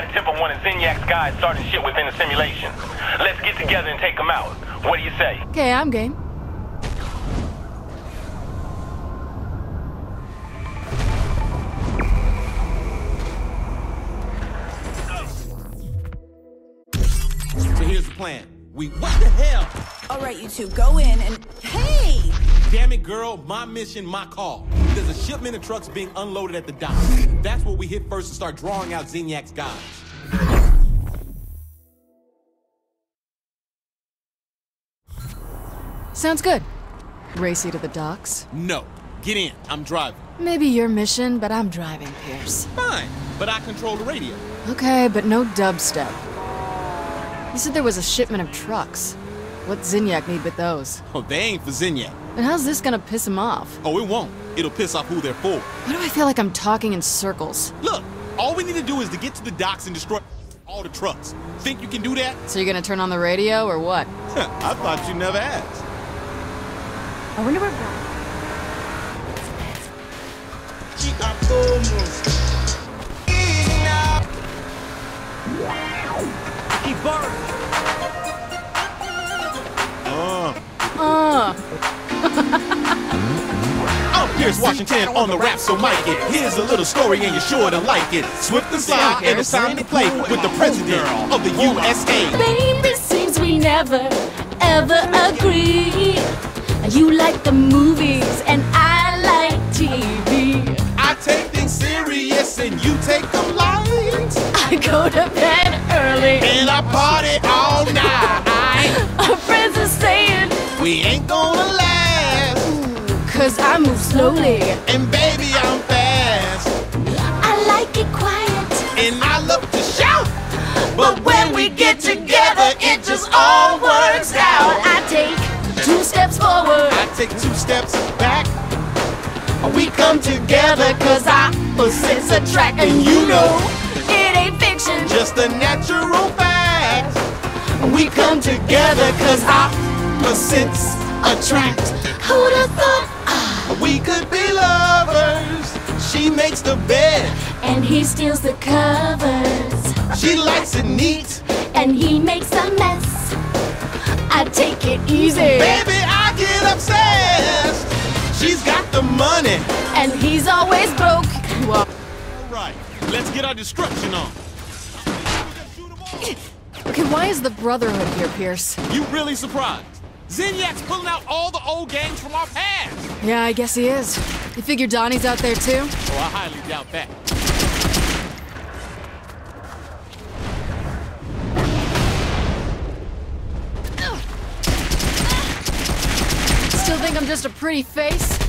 got a tip on one of Zinyak's guys starting shit within the simulation. Let's get together and take them out. What do you say? Okay, I'm game. So here's the plan. We what the hell? All right, you two, go in and hey! Damn it, girl, my mission, my call. There's a shipment of trucks being unloaded at the dock. That's what we hit first to start drawing out Zinyak's guys. Sounds good. Race you to the docks. No. Get in. I'm driving. Maybe your mission, but I'm driving, Pierce. Fine, but I control the radio. Okay, but no dubstep. You said there was a shipment of trucks. What Zinyak need but those? Oh, they ain't for Zinyak. And how's this gonna piss him off? Oh, it won't. It'll piss off who they're for. Why do I feel like I'm talking in circles? Look, all we need to do is to get to the docks and destroy all the trucks. Think you can do that? So you're gonna turn on the radio or what? I thought you never asked. I wonder where. I'm Washington on the rap, so mic it. Here's a little story and you're sure to like it. Swift and sly, and it's time to play with the president of the USA. Baby, seems we never, ever agree. You like the movies and I like TV. I take things serious and you take them light. I go to bed early. And I party all night. Our friends are saying, We ain't gonna last. Cause I move slowly. And baby, I'm fast. I like it quiet. And I love to shout. But when we get together, it just all works out. I take two steps forward. I take two steps back. We come together cause opposites attract. And you know, it ain't fiction. Just a natural fact. We come together cause Opposites attract. Who'd have thought? We could be lovers. She makes the bed. And he steals the covers. She likes it neat. And he makes a mess. I take it easy. Baby, I get obsessed. She's got the money. And he's always broke. All right, let's get our destruction on. Okay, why is the Brotherhood here, Pierce? You really surprised? Zinyak's pulling out all the old gangs from our past. Yeah, I guess he is. You figure Donnie's out there too? Oh, I highly doubt that. Still think I'm just a pretty face?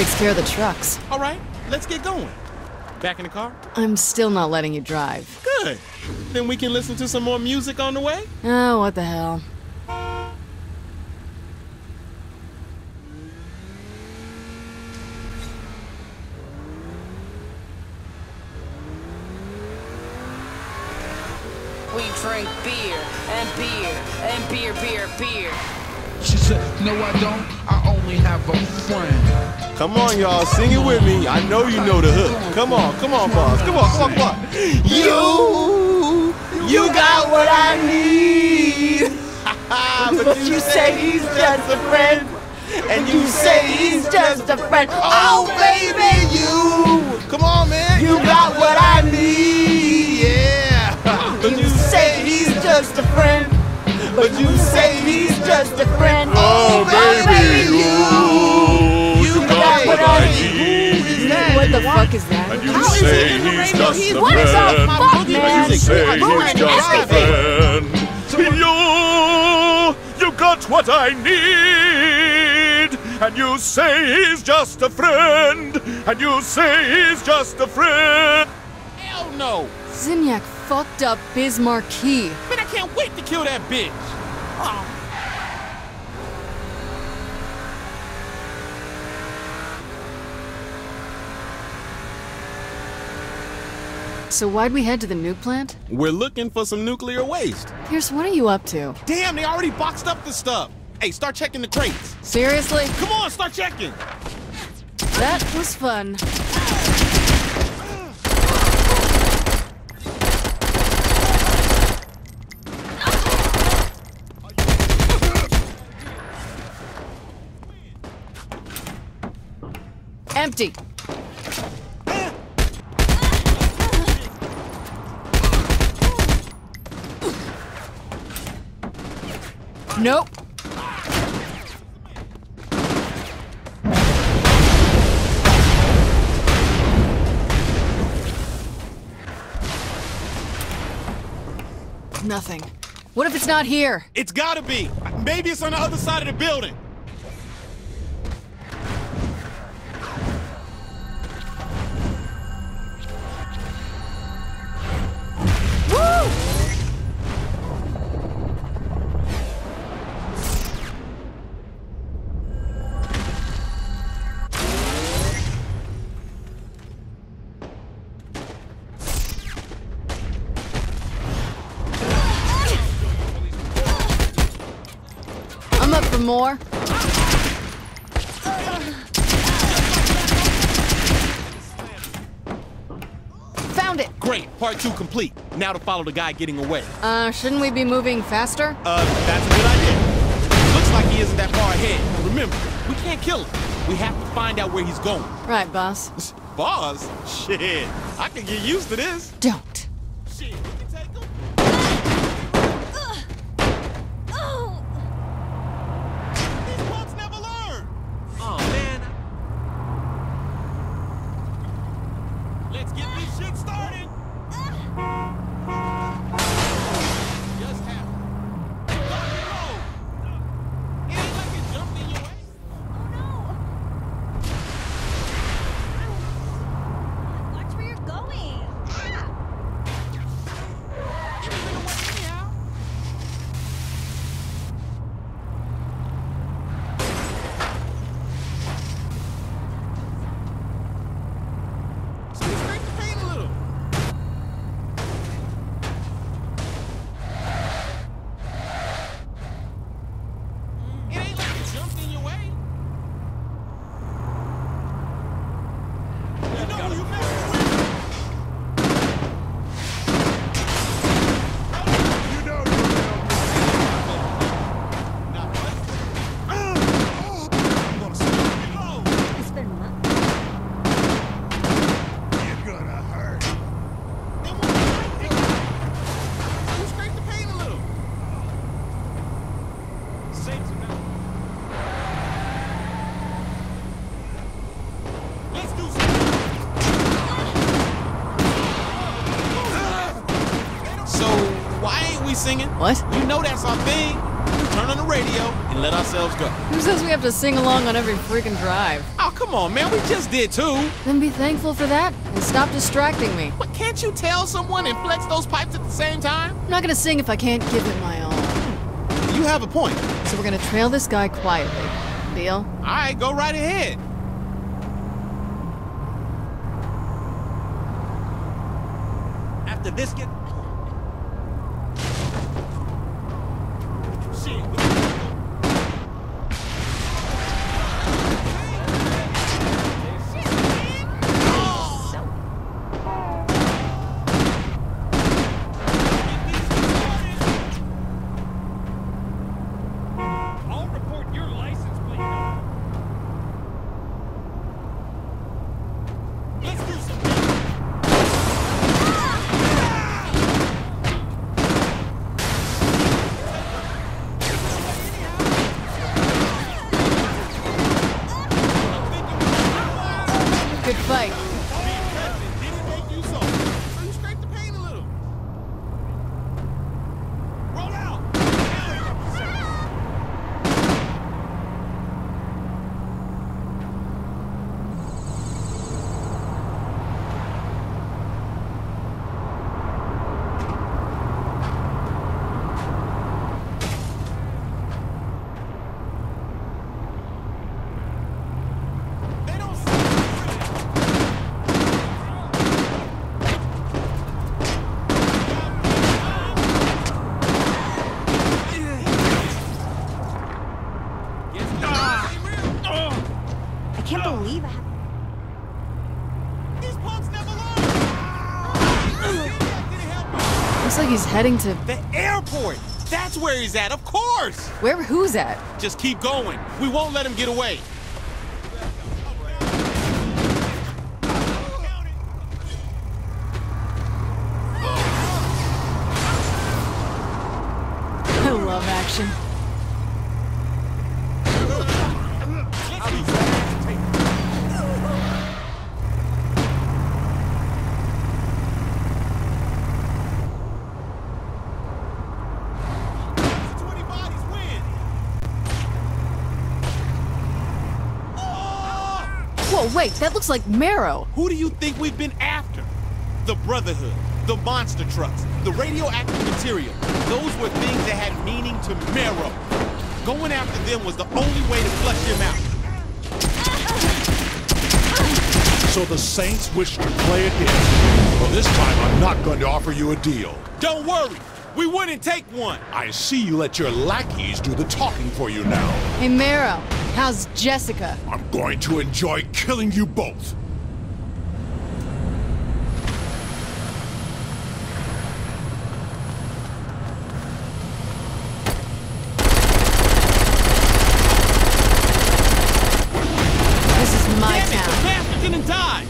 Takes care of the trucks. All right, let's get going. Back in the car? I'm still not letting you drive. Good. Then we can listen to some more music on the way. Oh, what the hell. We drink beer and beer and beer, beer, beer. She said, No, I don't. I only have a friend. Come on, y'all, sing it with me. I know you know the hook. Come on, come on, boss. Come on, come on, come on. You, you got what I need. but you say he's just a friend. And you say he's just a friend. Oh, baby, you. Come on, man. You got what I need. Yeah. But you say he's just a friend. But you say he's just a friend. Oh, baby, ooh, you got what I Who is that? What the fuck is that? And you How is say he in the he's radio? just He's a what is up, Fuck, boogie man. You say he's Ruining just a everything. friend. You, you got what I need. And you say he's just a friend. And you say he's just a friend. Hell no. Zinyak fucked up Biz Markie. Man, I can't wait to kill that bitch. Oh, So why'd we head to the nuke plant? We're looking for some nuclear waste. Pierce, what are you up to? Damn, they already boxed up the stuff. Hey, start checking the crates. Seriously? Come on, start checking. That was fun. Empty. Nope. Nothing. What if it's not here? It's gotta be. Maybe it's on the other side of the building. For more. Found it. Great, part two complete. Now to follow the guy getting away. Uh, shouldn't we be moving faster? Uh, that's a good idea. Looks like he isn't that far ahead. Remember, we can't kill him. We have to find out where he's going. Right, boss. Boss? Shit, I can get used to this. Don't. Shit, we can take him. Singing? What? You know that's our thing. Turn on the radio and let ourselves go. Who says we have to sing along on every freaking drive? Oh, come on, man. We just did too. Then be thankful for that and stop distracting me. But can't you tell someone and flex those pipes at the same time? I'm not gonna sing if I can't give it my all. Hmm. You have a point. So we're gonna trail this guy quietly. Deal? All right, go right ahead. After this get. Shit. I'll report your license plate. Let's do some. bike. Did it make you so? So you scrape the paint a little. Roll out. They don't I can't believe I have. These punks never learn. Looks like he's heading to The airport. That's where he's at, of course. where? Who's at? Just keep going. We won't let him get away. I love action. Whoa, wait, that looks like Maero. Who do you think we've been after? The Brotherhood, the monster trucks, the radioactive material. Those were things that had meaning to Maero. Going after them was the only way to flush him out. So the Saints wish to play again. Well, this time I'm not going to offer you a deal. Don't worry, we wouldn't take one. I see you let your lackeys do the talking for you now. Hey, Maero, how's Jessica? I'm going to enjoy killing you both. This is my Damn it, the town. bastard didn't die.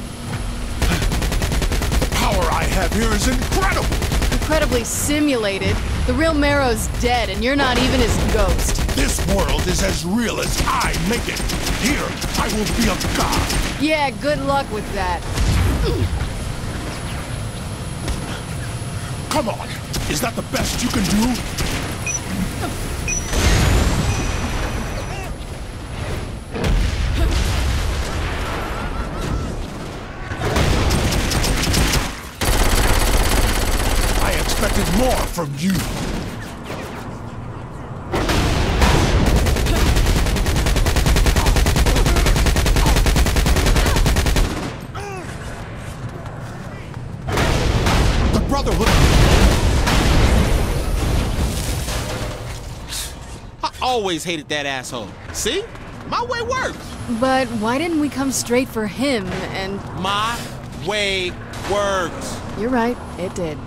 The power I have here is incredible. Incredibly simulated. The real Maero's dead, and you're not even his ghost. This world is as real as I make it. Here, I will be a god. Yeah, good luck with that. Come on. Is that the best you can do? More from you. The Brotherhood. I always hated that asshole. See? My way works. But why didn't we come straight for him? And My way works. you're right, it did.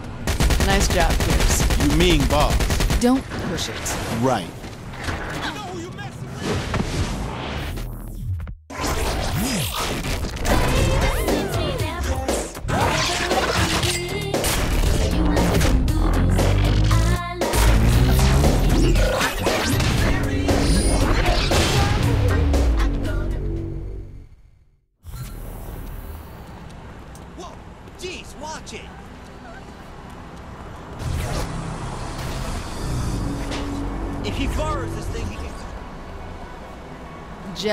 Nice job, Pierce. You mean boss. Don't push it. Right.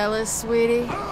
Jealous, sweetie?